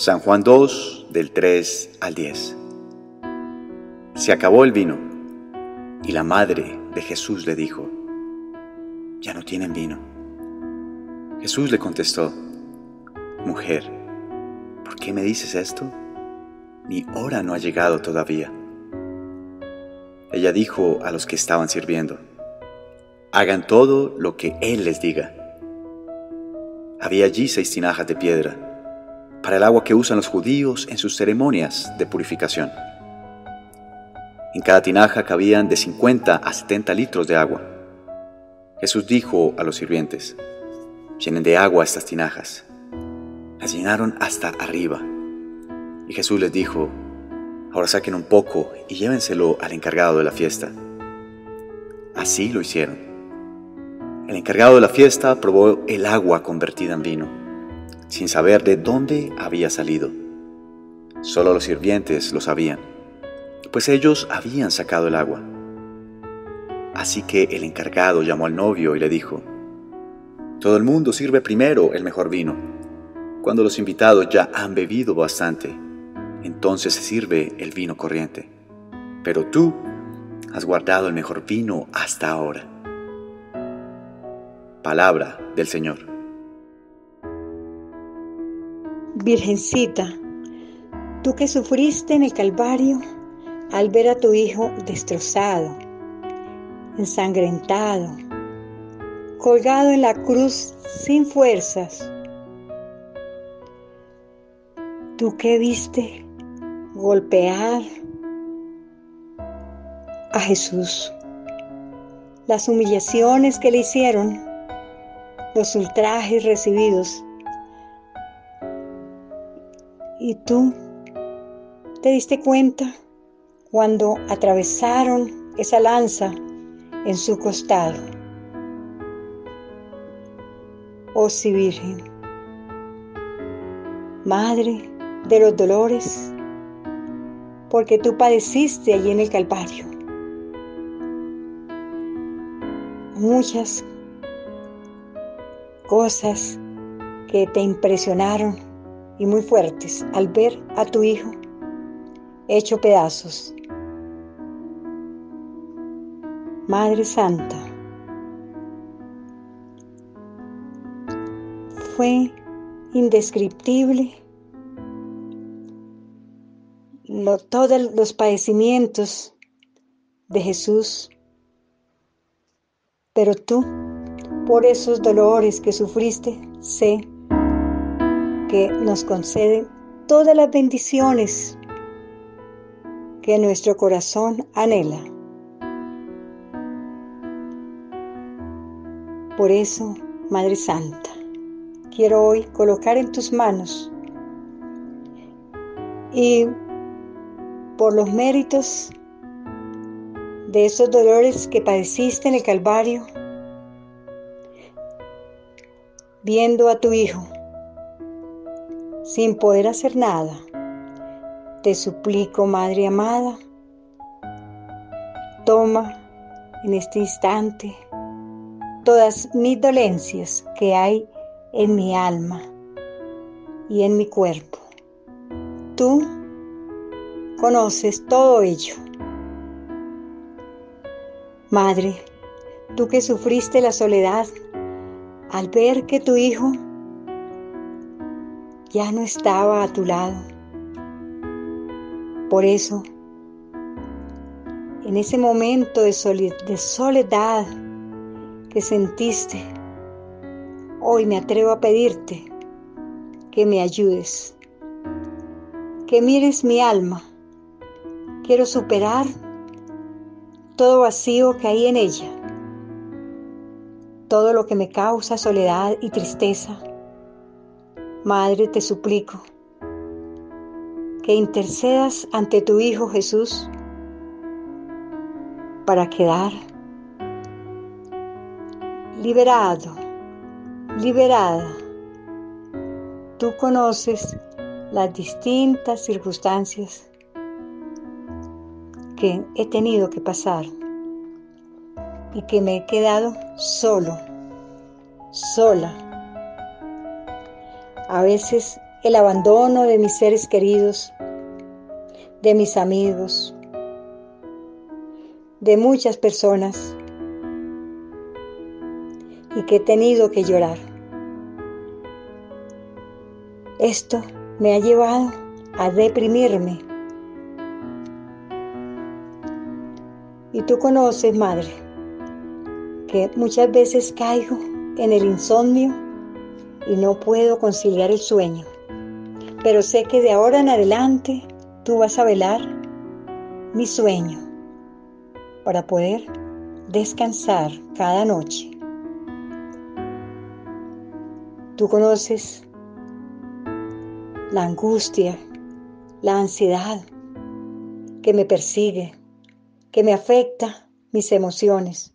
San Juan 2, del 3 al 10. Se acabó el vino y la madre de Jesús le dijo, ya no tienen vino. Jesús le contestó, mujer, ¿por qué me dices esto? Mi hora no ha llegado todavía. Ella dijo a los que estaban sirviendo, hagan todo lo que Él les diga. Había allí seis tinajas de piedra para el agua que usan los judíos en sus ceremonias de purificación. En cada tinaja cabían de 50 a 70 litros de agua. Jesús dijo a los sirvientes, llenen de agua estas tinajas. Las llenaron hasta arriba. Y Jesús les dijo, ahora saquen un poco y llévenselo al encargado de la fiesta. Así lo hicieron. El encargado de la fiesta probó el agua convertida en vino sin saber de dónde había salido. Solo los sirvientes lo sabían, pues ellos habían sacado el agua. Así que el encargado llamó al novio y le dijo, Todo el mundo sirve primero el mejor vino. Cuando los invitados ya han bebido bastante, entonces se sirve el vino corriente. Pero tú has guardado el mejor vino hasta ahora. Palabra del Señor. Virgencita, tú que sufriste en el Calvario al ver a tu Hijo destrozado, ensangrentado, colgado en la cruz sin fuerzas, tú que viste golpear a Jesús, las humillaciones que le hicieron, los ultrajes recibidos, ¿Y tú te diste cuenta cuando atravesaron esa lanza en su costado? Oh sí Virgen, Madre de los dolores, porque tú padeciste allí en el Calvario. Muchas cosas que te impresionaron y muy fuertes al ver a tu hijo hecho pedazos. Madre Santa, fue indescriptible todos los padecimientos de Jesús, pero tú, por esos dolores que sufriste, sé que nos concede todas las bendiciones que nuestro corazón anhela. Por eso, Madre Santa, quiero hoy colocar en tus manos y por los méritos de esos dolores que padeciste en el Calvario, viendo a tu Hijo sin poder hacer nada. Te suplico, Madre amada, toma en este instante todas mis dolencias que hay en mi alma y en mi cuerpo. Tú conoces todo ello. Madre, tú que sufriste la soledad al ver que tu hijo ya no estaba a tu lado. Por eso, en ese momento de soledad que sentiste, hoy me atrevo a pedirte que me ayudes, que mires mi alma. Quiero superar todo vacío que hay en ella, todo lo que me causa soledad y tristeza Madre, te suplico que intercedas ante tu Hijo Jesús para quedar liberado, liberada. Tú conoces las distintas circunstancias que he tenido que pasar y que me he quedado solo, sola a veces el abandono de mis seres queridos, de mis amigos, de muchas personas y que he tenido que llorar. Esto me ha llevado a deprimirme. Y tú conoces, madre, que muchas veces caigo en el insomnio y no puedo conciliar el sueño. Pero sé que de ahora en adelante tú vas a velar mi sueño para poder descansar cada noche. Tú conoces la angustia, la ansiedad que me persigue, que me afecta mis emociones.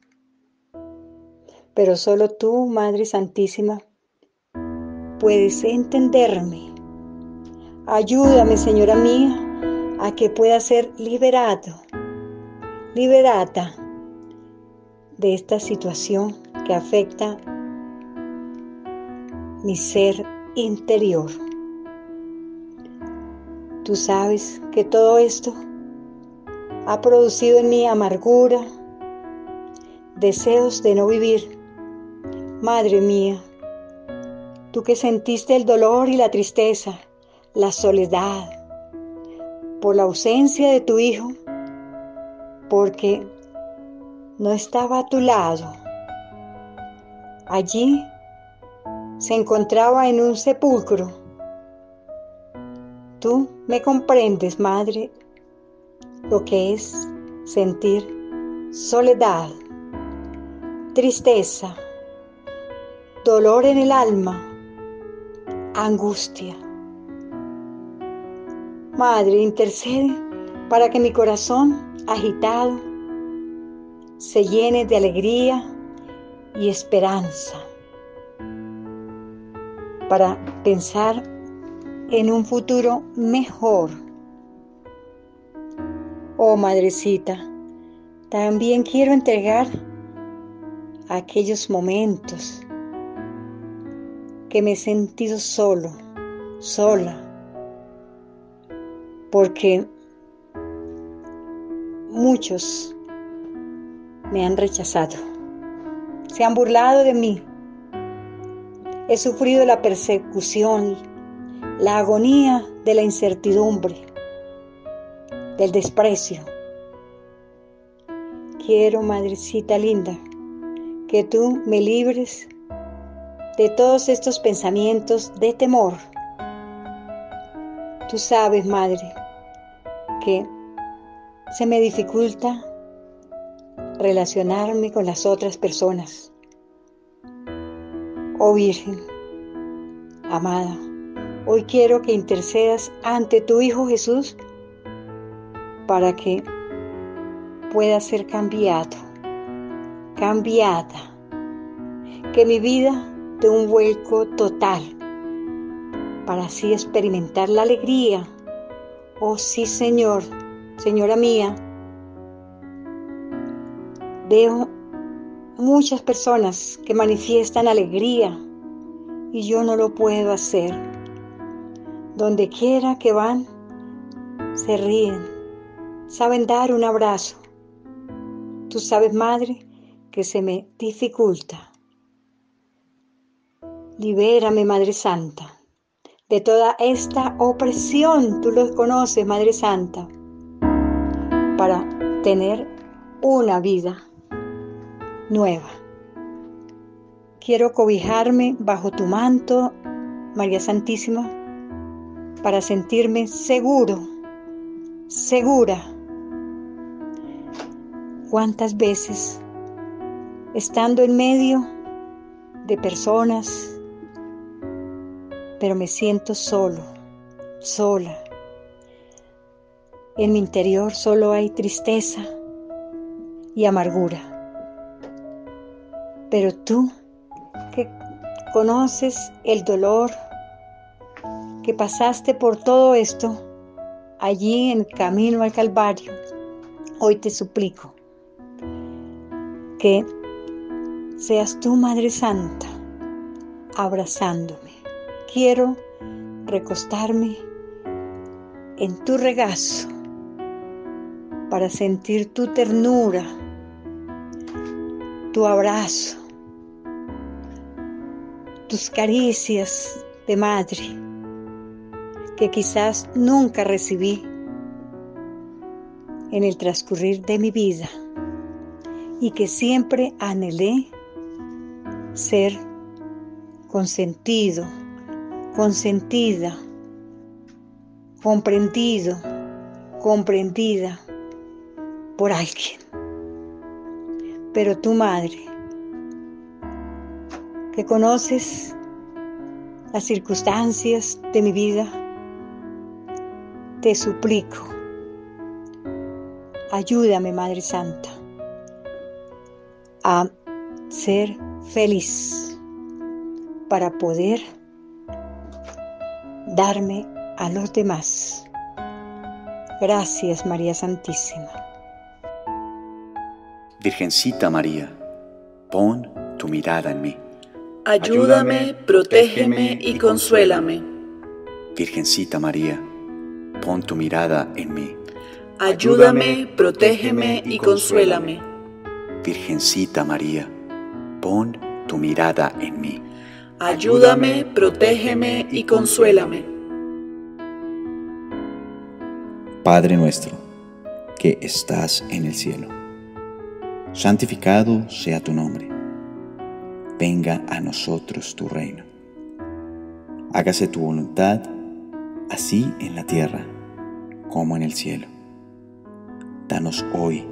Pero solo tú, Madre Santísima, puedes entenderme. Ayúdame, Señora mía, a que pueda ser liberado, liberada de esta situación que afecta mi ser interior. Tú sabes que todo esto ha producido en mí amargura, deseos de no vivir. Madre mía, tú que sentiste el dolor y la tristeza, la soledad, por la ausencia de tu hijo, porque no estaba a tu lado. Allí se encontraba en un sepulcro Tú me comprendes, Madre, lo que es sentir soledad, tristeza, dolor en el alma, angustia. Madre, intercede para que mi corazón agitado se llene de alegría y esperanza, para pensar en un futuro mejor. Oh Madrecita, también quiero entregar aquellos momentos que me he sentido solo, sola, porque muchos me han rechazado, se han burlado de mí, he sufrido la persecución, la agonía de la incertidumbre, del desprecio. Quiero, Madrecita linda, que tú me libres de todos estos pensamientos de temor. Tú sabes, Madre, que se me dificulta relacionarme con las otras personas. Oh Virgen, amada, Hoy quiero que intercedas ante tu Hijo Jesús para que pueda ser cambiado, cambiada, que mi vida dé un vuelco total para así experimentar la alegría. Oh sí, Señor, Señora mía, veo muchas personas que manifiestan alegría y yo no lo puedo hacer. Donde quiera que van, se ríen, saben dar un abrazo. Tú sabes, Madre, que se me dificulta. Libérame, Madre Santa, de toda esta opresión, tú lo conoces, Madre Santa, para tener una vida nueva. Quiero cobijarme bajo tu manto, María Santísima, para sentirme seguro, segura. ¿Cuántas veces, estando en medio de personas, pero me siento solo, sola? En mi interior solo hay tristeza y amargura. Pero tú, que conoces el dolor, que pasaste por todo esto allí en camino al Calvario, hoy te suplico que seas tú, Madre Santa, abrazándome. Quiero recostarme en tu regazo para sentir tu ternura, tu abrazo, tus caricias de madre que quizás nunca recibí en el transcurrir de mi vida y que siempre anhelé ser consentido, consentida, comprendido, comprendida por alguien. Pero tu madre, que conoces las circunstancias de mi vida, te suplico, ayúdame Madre Santa a ser feliz para poder darme a los demás. Gracias María Santísima. Virgencita María, pon tu mirada en mí. Ayúdame, protégeme y consuélame. Virgencita María, pon tu mirada en mí. Ayúdame, protégeme y consuélame. Virgencita María, pon tu mirada en mí. Ayúdame, protégeme y consuélame. Padre nuestro, que estás en el cielo, santificado sea tu nombre. Venga a nosotros tu reino. Hágase tu voluntad, así en la tierra como en el cielo. Danos hoy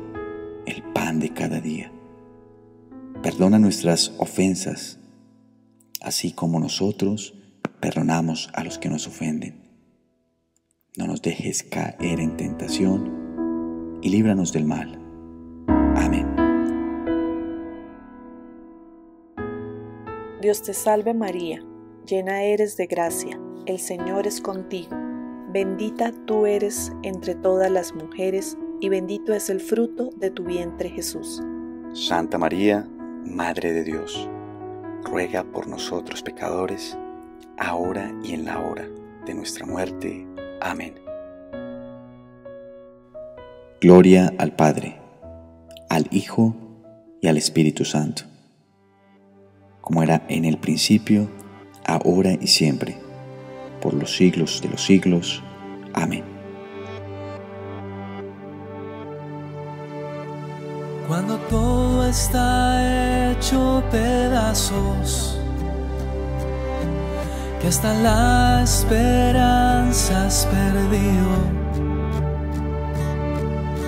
el pan de cada día. Perdona nuestras ofensas, así como nosotros perdonamos a los que nos ofenden. No nos dejes caer en tentación y líbranos del mal. Amén. Dios te salve María, llena eres de gracia, el Señor es contigo. Bendita tú eres entre todas las mujeres y bendito es el fruto de tu vientre Jesús. Santa María, Madre de Dios, ruega por nosotros pecadores, ahora y en la hora de nuestra muerte. Amén. Gloria al Padre, al Hijo y al Espíritu Santo, como era en el principio, ahora y siempre, por los siglos de los siglos. Amén. Cuando todo está hecho pedazos, que hasta la esperanza has perdido.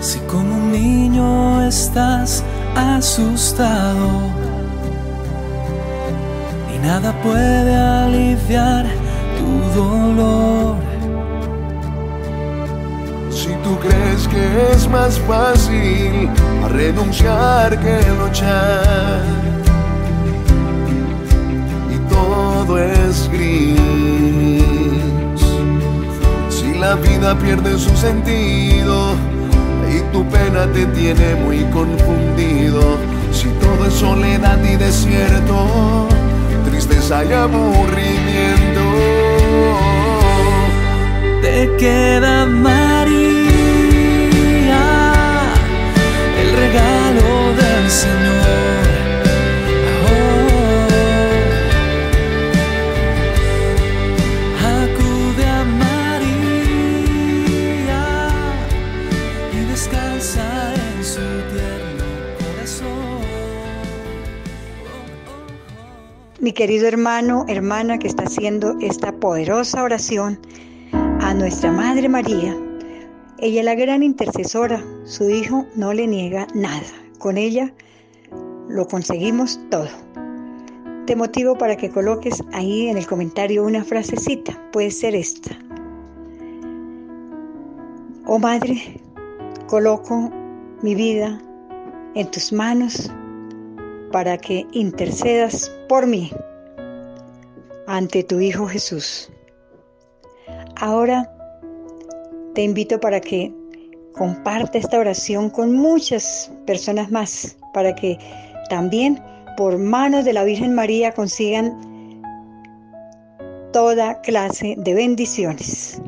Si como un niño estás asustado y nada puede aliviar tu dolor. Si tú crees que es más fácil renunciar que luchar y todo es gris. Si la vida pierde su sentido y tu pena te tiene muy confundido. Si todo es soledad y desierto, tristeza y aburrimiento. Te queda María, regalo del Señor. Oh, acude a María y descansa en su tierno corazón. Mi querido hermano, hermana que está haciendo esta poderosa oración a nuestra Madre María. Ella es la gran intercesora, su Hijo no le niega nada. Con ella lo conseguimos todo. Te motivo para que coloques ahí en el comentario una frasecita, puede ser esta. Oh Madre, coloco mi vida en tus manos para que intercedas por mí ante tu Hijo Jesús. Ahora te invito para que comparte esta oración con muchas personas más, para que también por manos de la Virgen María consigan toda clase de bendiciones.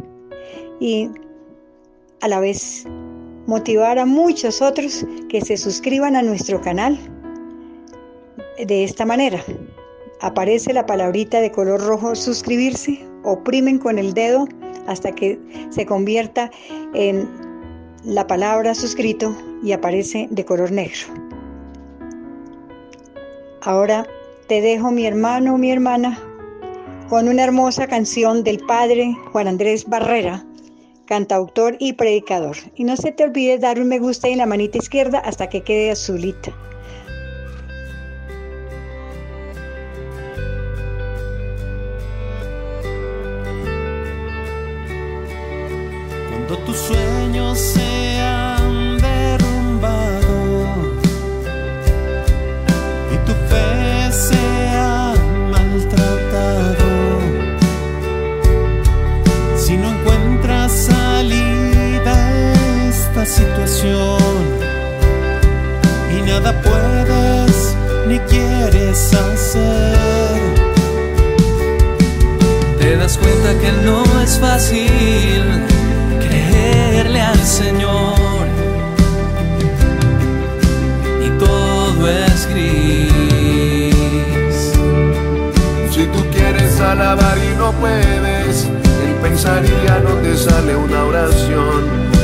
Y a la vez motivar a muchos otros que se suscriban a nuestro canal de esta manera. Aparece la palabrita de color rojo suscribirse, oprimen con el dedo hasta que se convierta en la palabra suscrito y aparece de color negro. Ahora te dejo mi hermano o mi hermana con una hermosa canción del padre Juan Andrés Barrera, cantautor y predicador. Y no se te olvide dar un me gusta en la manita izquierda hasta que quede azulita. Tus sueños se han derrumbado y tu fe se ha maltratado, si no encuentras salida a esta situación y nada puedes ni quieres hacer, te das cuenta que no es fácil alabar y no puedes, él pensaría no te sale una oración.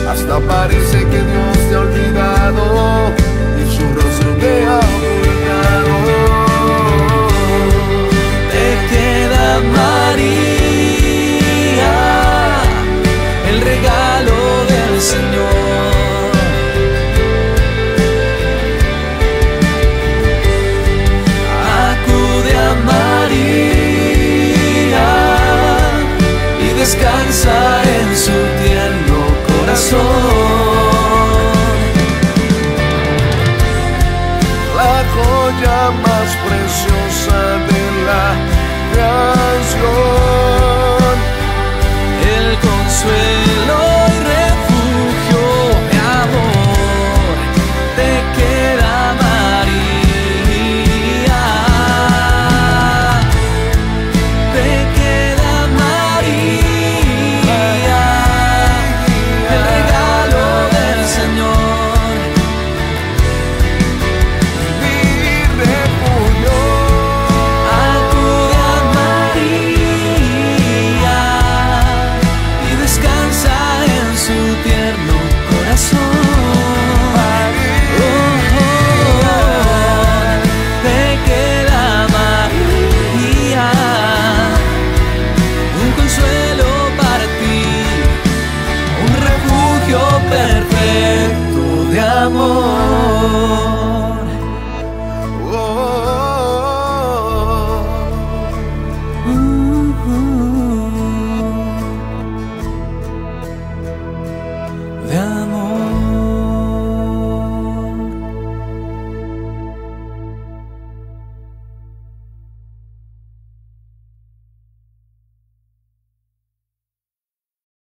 Hasta parece que Dios te ha olvidado y su rostro te ha olvidado. Te queda María, descansa en su tierno corazón.